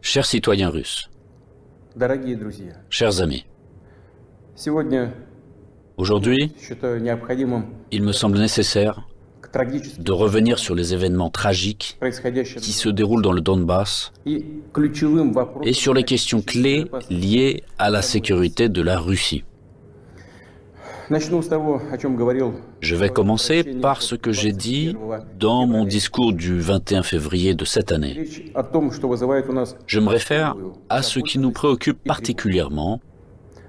Chers citoyens russes, chers amis, aujourd'hui, il me semble nécessaire de revenir sur les événements tragiques qui se déroulent dans le Donbass et sur les questions clés liées à la sécurité de la Russie. Je vais commencer par ce que j'ai dit dans mon discours du 21 février de cette année. Je me réfère à ce qui nous préoccupe particulièrement,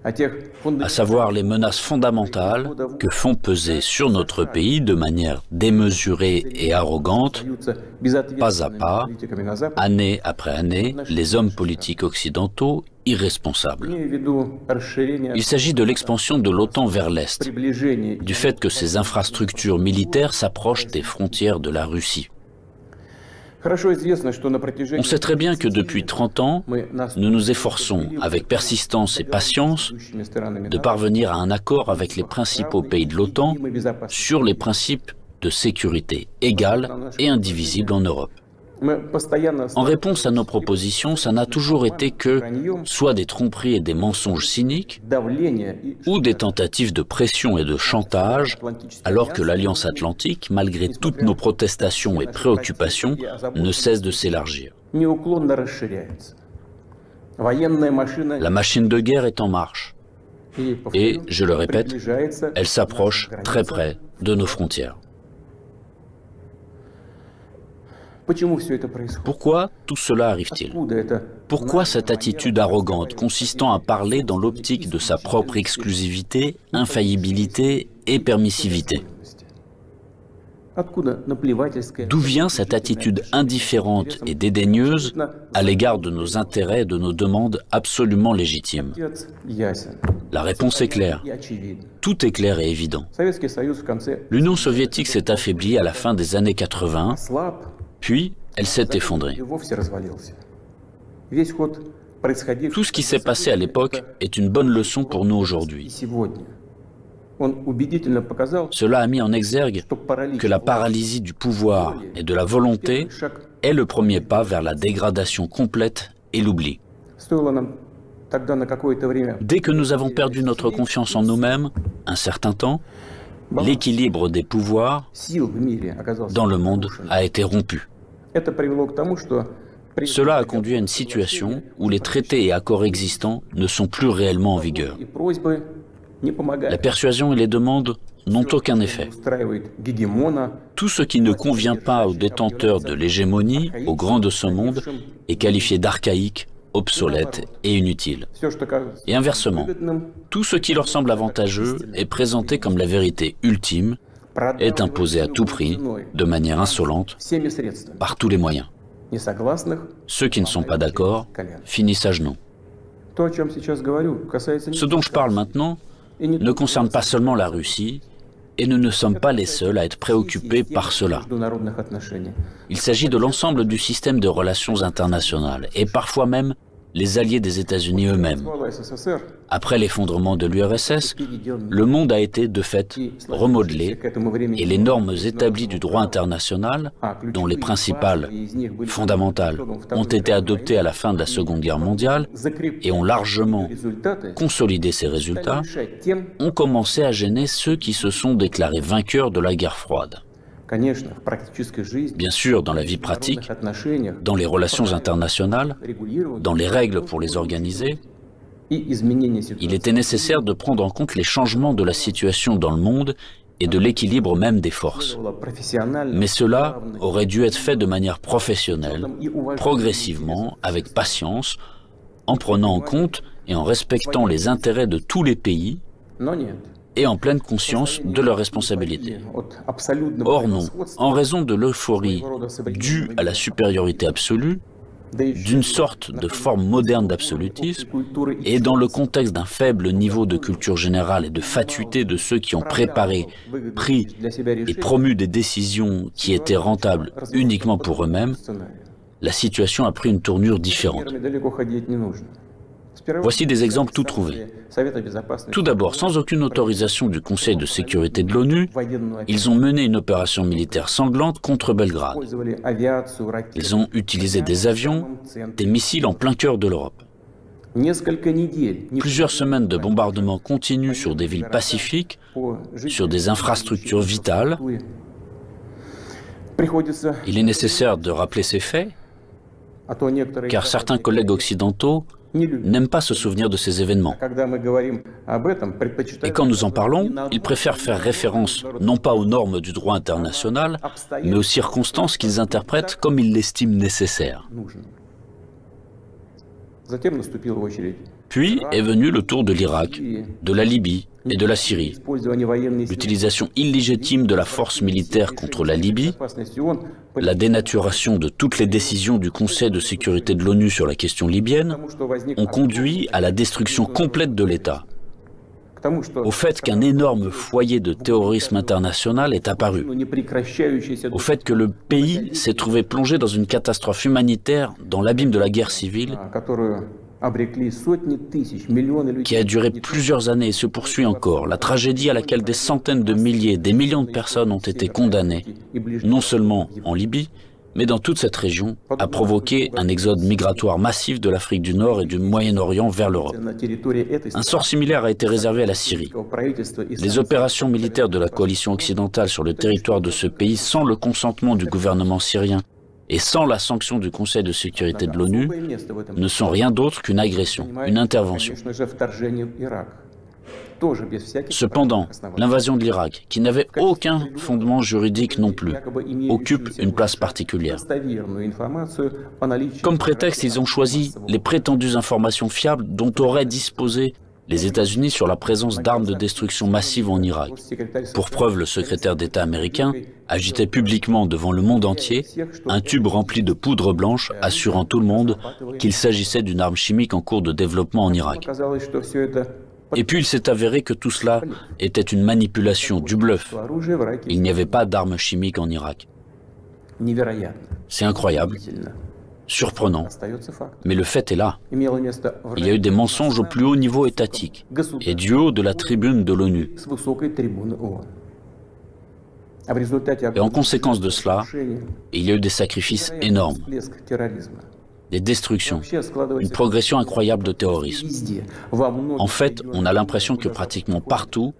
à savoir les menaces fondamentales que font peser sur notre pays de manière démesurée et arrogante, pas à pas, année après année, les hommes politiques occidentaux irresponsables. Il s'agit de l'expansion de l'OTAN vers l'Est, du fait que ces infrastructures militaires s'approchent des frontières de la Russie. On sait très bien que depuis 30 ans, nous nous efforçons, avec persistance et patience, de parvenir à un accord avec les principaux pays de l'OTAN sur les principes de sécurité égale et indivisible en Europe. En réponse à nos propositions, ça n'a toujours été que soit des tromperies et des mensonges cyniques, ou des tentatives de pression et de chantage, alors que l'Alliance Atlantique, malgré toutes nos protestations et préoccupations, ne cesse de s'élargir. La machine de guerre est en marche. Et, je le répète, elle s'approche très près de nos frontières. Pourquoi tout cela arrive-t-il? Pourquoi cette attitude arrogante consistant à parler dans l'optique de sa propre exclusivité, infaillibilité et permissivité? D'où vient cette attitude indifférente et dédaigneuse à l'égard de nos intérêts et de nos demandes absolument légitimes? La réponse est claire. Tout est clair et évident. L'Union soviétique s'est affaiblie à la fin des années 80 puis, elle s'est effondrée. Tout ce qui s'est passé à l'époque est une bonne leçon pour nous aujourd'hui. Cela a mis en exergue que la paralysie du pouvoir et de la volonté est le premier pas vers la dégradation complète et l'oubli. Dès que nous avons perdu notre confiance en nous-mêmes, un certain temps, l'équilibre des pouvoirs dans le monde a été rompu. Cela a conduit à une situation où les traités et accords existants ne sont plus réellement en vigueur. La persuasion et les demandes n'ont aucun effet. Tout ce qui ne convient pas aux détenteurs de l'hégémonie, aux grands de ce monde, est qualifié d'archaïque, obsolète et inutile. Et inversement, tout ce qui leur semble avantageux est présenté comme la vérité ultime est imposé à tout prix, de manière insolente, par tous les moyens. Ceux qui ne sont pas d'accord finissent à genoux. Ce dont je parle maintenant ne concerne pas seulement la Russie, et nous ne sommes pas les seuls à être préoccupés par cela. Il s'agit de l'ensemble du système de relations internationales, et parfois même les alliés des États-Unis eux-mêmes. Après l'effondrement de l'URSS, le monde a été de fait remodelé et les normes établies du droit international, dont les principales, fondamentales, ont été adoptées à la fin de la Seconde Guerre mondiale et ont largement consolidé ces résultats, ont commencé à gêner ceux qui se sont déclarés vainqueurs de la guerre froide. Bien sûr, dans la vie pratique, dans les relations internationales, dans les règles pour les organiser, il était nécessaire de prendre en compte les changements de la situation dans le monde et de l'équilibre même des forces. Mais cela aurait dû être fait de manière professionnelle, progressivement, avec patience, en prenant en compte et en respectant les intérêts de tous les pays, et en pleine conscience de leurs responsabilités. Or non, en raison de l'euphorie due à la supériorité absolue, d'une sorte de forme moderne d'absolutisme, et dans le contexte d'un faible niveau de culture générale et de fatuité de ceux qui ont préparé, pris et promu des décisions qui étaient rentables uniquement pour eux-mêmes, la situation a pris une tournure différente. Voici des exemples tout trouvés. Tout d'abord, sans aucune autorisation du Conseil de sécurité de l'ONU, ils ont mené une opération militaire sanglante contre Belgrade. Ils ont utilisé des avions, des missiles en plein cœur de l'Europe. Plusieurs semaines de bombardements continus sur des villes pacifiques, sur des infrastructures vitales. Il est nécessaire de rappeler ces faits, car certains collègues occidentaux n'aiment pas se souvenir de ces événements. Et quand nous en parlons, ils préfèrent faire référence non pas aux normes du droit international, mais aux circonstances qu'ils interprètent comme ils l'estiment nécessaires. Puis est venu le tour de l'Irak, de la Libye et de la Syrie. L'utilisation illégitime de la force militaire contre la Libye, la dénaturation de toutes les décisions du Conseil de sécurité de l'ONU sur la question libyenne ont conduit à la destruction complète de l'État, au fait qu'un énorme foyer de terrorisme international est apparu, au fait que le pays s'est trouvé plongé dans une catastrophe humanitaire dans l'abîme de la guerre civile qui a duré plusieurs années et se poursuit encore, la tragédie à laquelle des centaines de milliers, des millions de personnes ont été condamnées, non seulement en Libye, mais dans toute cette région, a provoqué un exode migratoire massif de l'Afrique du Nord et du Moyen-Orient vers l'Europe. Un sort similaire a été réservé à la Syrie. Les opérations militaires de la coalition occidentale sur le territoire de ce pays, sans le consentement du gouvernement syrien et sans la sanction du Conseil de sécurité de l'ONU, ne sont rien d'autre qu'une agression, une intervention. Cependant, l'invasion de l'Irak, qui n'avait aucun fondement juridique non plus, occupe une place particulière. Comme prétexte, ils ont choisi les prétendues informations fiables dont auraient disposé les États-Unis sur la présence d'armes de destruction massive en Irak. Pour preuve, le secrétaire d'État américain agitait publiquement devant le monde entier un tube rempli de poudre blanche assurant tout le monde qu'il s'agissait d'une arme chimique en cours de développement en Irak. Et puis il s'est avéré que tout cela était une manipulation, du bluff. Il n'y avait pas d'armes chimiques en Irak. C'est incroyable surprenant. Mais le fait est là. Il y a eu des mensonges au plus haut niveau étatique et du haut de la tribune de l'ONU. Et en conséquence de cela, il y a eu des sacrifices énormes des destructions, une progression incroyable de terrorisme. En fait, on a l'impression que pratiquement partout,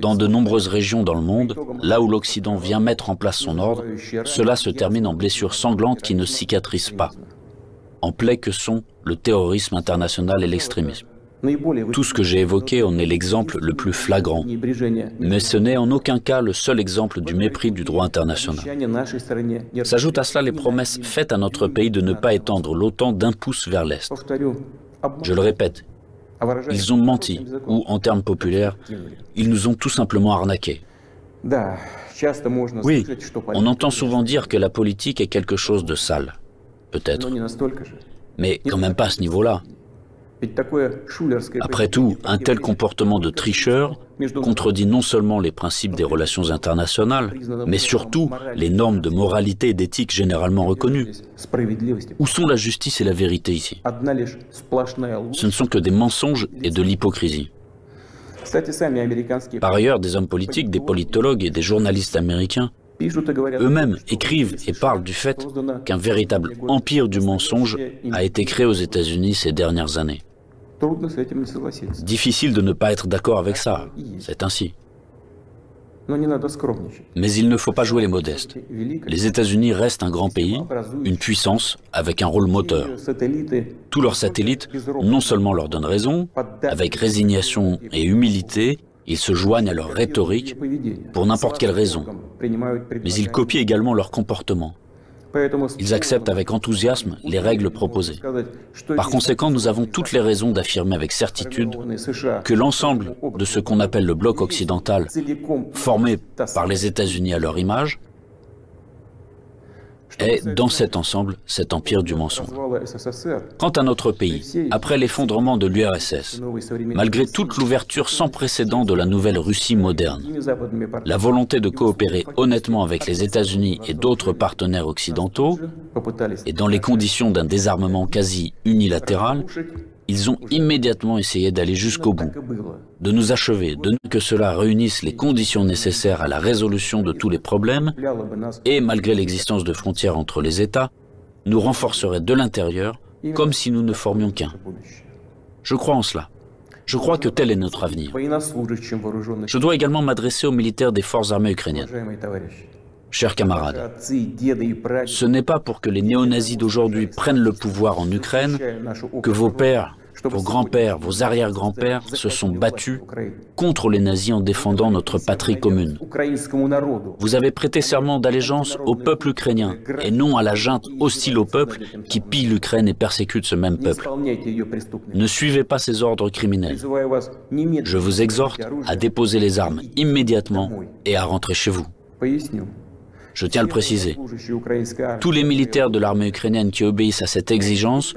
dans de nombreuses régions dans le monde, là où l'Occident vient mettre en place son ordre, cela se termine en blessures sanglantes qui ne cicatrisent pas, en plaies que sont le terrorisme international et l'extrémisme. Tout ce que j'ai évoqué en est l'exemple le plus flagrant, mais ce n'est en aucun cas le seul exemple du mépris du droit international. S'ajoutent à cela les promesses faites à notre pays de ne pas étendre l'OTAN d'un pouce vers l'Est. Je le répète, ils ont menti, ou en termes populaires, ils nous ont tout simplement arnaqués. Oui, on entend souvent dire que la politique est quelque chose de sale. Peut-être. Mais quand même pas à ce niveau-là. Après tout, un tel comportement de tricheur contredit non seulement les principes des relations internationales, mais surtout les normes de moralité et d'éthique généralement reconnues. Où sont la justice et la vérité ici? Ce ne sont que des mensonges et de l'hypocrisie. Par ailleurs, des hommes politiques, des politologues et des journalistes américains eux-mêmes écrivent et parlent du fait qu'un véritable empire du mensonge a été créé aux États-Unis ces dernières années. Difficile de ne pas être d'accord avec ça, c'est ainsi. Mais il ne faut pas jouer les modestes. Les États-Unis restent un grand pays, une puissance avec un rôle moteur. Tous leurs satellites non seulement leur donnent raison, avec résignation et humilité, ils se joignent à leur rhétorique pour n'importe quelle raison, mais ils copient également leur comportement. Ils acceptent avec enthousiasme les règles proposées. Par conséquent, nous avons toutes les raisons d'affirmer avec certitude que l'ensemble de ce qu'on appelle le bloc occidental, formé par les États-Unis à leur image, est dans cet ensemble cet empire du mensonge. Quant à notre pays, après l'effondrement de l'URSS, malgré toute l'ouverture sans précédent de la nouvelle Russie moderne, la volonté de coopérer honnêtement avec les États-Unis et d'autres partenaires occidentaux, et dans les conditions d'un désarmement quasi unilatéral, ils ont immédiatement essayé d'aller jusqu'au bout, de nous achever, de que cela réunisse les conditions nécessaires à la résolution de tous les problèmes et, malgré l'existence de frontières entre les États, nous renforcerait de l'intérieur comme si nous ne formions qu'un. Je crois en cela. Je crois que tel est notre avenir. Je dois également m'adresser aux militaires des forces armées ukrainiennes. Chers camarades, ce n'est pas pour que les néo-nazis d'aujourd'hui prennent le pouvoir en Ukraine que vos pères vos grands-pères, vos arrière-grands-pères se sont battus contre les nazis en défendant notre patrie commune. Vous avez prêté serment d'allégeance au peuple ukrainien et non à la junte hostile au peuple qui pille l'Ukraine et persécute ce même peuple. Ne suivez pas ces ordres criminels. Je vous exhorte à déposer les armes immédiatement et à rentrer chez vous. Je tiens à le préciser. Tous les militaires de l'armée ukrainienne qui obéissent à cette exigence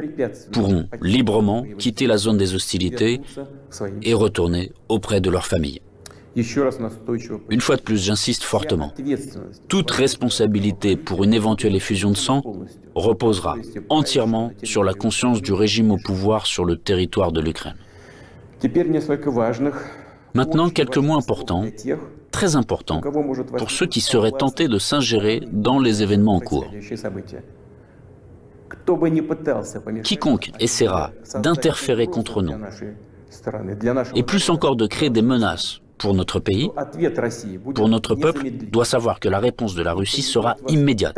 pourront librement quitter la zone des hostilités et retourner auprès de leur famille. Une fois de plus, j'insiste fortement. Toute responsabilité pour une éventuelle effusion de sang reposera entièrement sur la conscience du régime au pouvoir sur le territoire de l'Ukraine. Maintenant, quelques mots importants très important pour ceux qui seraient tentés de s'ingérer dans les événements en cours. Quiconque essaiera d'interférer contre nous, et plus encore de créer des menaces pour notre pays, pour notre peuple, doit savoir que la réponse de la Russie sera immédiate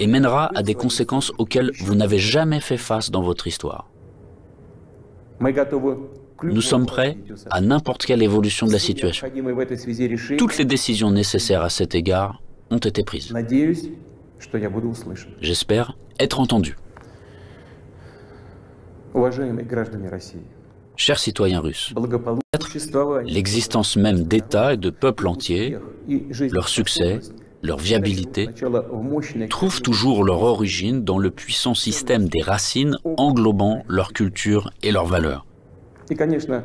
et mènera à des conséquences auxquelles vous n'avez jamais fait face dans votre histoire. Nous sommes prêts à n'importe quelle évolution de la situation. Toutes les décisions nécessaires à cet égard ont été prises. J'espère être entendu. Chers citoyens russes, l'existence même d'États et de peuples entiers, leur succès, leur viabilité, trouvent toujours leur origine dans le puissant système des racines englobant leur culture et leurs valeurs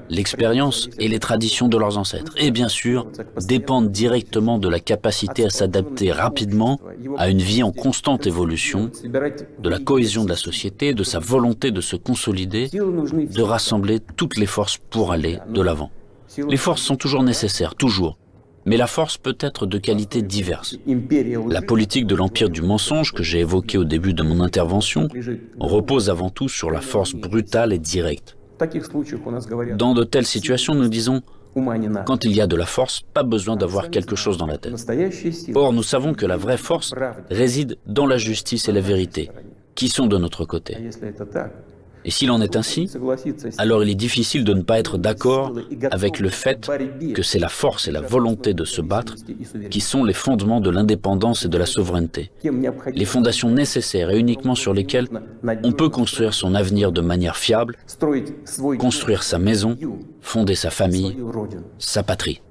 l'expérience et les traditions de leurs ancêtres, et bien sûr, dépendent directement de la capacité à s'adapter rapidement à une vie en constante évolution, de la cohésion de la société, de sa volonté de se consolider, de rassembler toutes les forces pour aller de l'avant. Les forces sont toujours nécessaires, toujours, mais la force peut être de qualités diverses. La politique de l'empire du mensonge que j'ai évoquée au début de mon intervention repose avant tout sur la force brutale et directe. Dans de telles situations, nous disons, quand il y a de la force, pas besoin d'avoir quelque chose dans la tête. Or, nous savons que la vraie force réside dans la justice et la vérité, qui sont de notre côté. Et s'il en est ainsi, alors il est difficile de ne pas être d'accord avec le fait que c'est la force et la volonté de se battre qui sont les fondements de l'indépendance et de la souveraineté, les fondations nécessaires et uniquement sur lesquelles on peut construire son avenir de manière fiable, construire sa maison, fonder sa famille, sa patrie.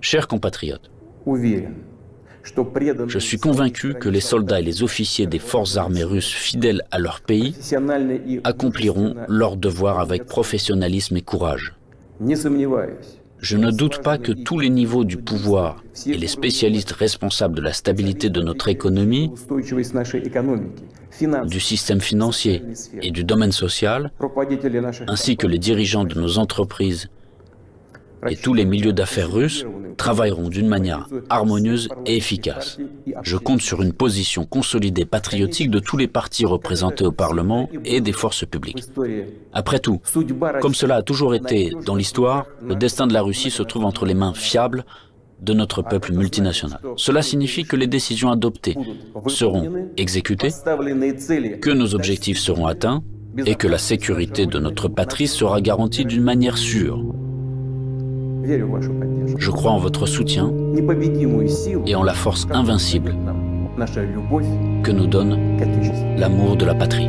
Chers compatriotes, je suis convaincu que les soldats et les officiers des forces armées russes fidèles à leur pays accompliront leur devoir avec professionnalisme et courage. Je ne doute pas que tous les niveaux du pouvoir et les spécialistes responsables de la stabilité de notre économie, du système financier et du domaine social, ainsi que les dirigeants de nos entreprises et tous les milieux d'affaires russes travailleront d'une manière harmonieuse et efficace. Je compte sur une position consolidée patriotique de tous les partis représentés au Parlement et des forces publiques. Après tout, comme cela a toujours été dans l'histoire, le destin de la Russie se trouve entre les mains fiables de notre peuple multinational. Cela signifie que les décisions adoptées seront exécutées, que nos objectifs seront atteints et que la sécurité de notre patrie sera garantie d'une manière sûre. Je crois en votre soutien et en la force invincible que nous donne l'amour de la patrie.